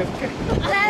okay, okay.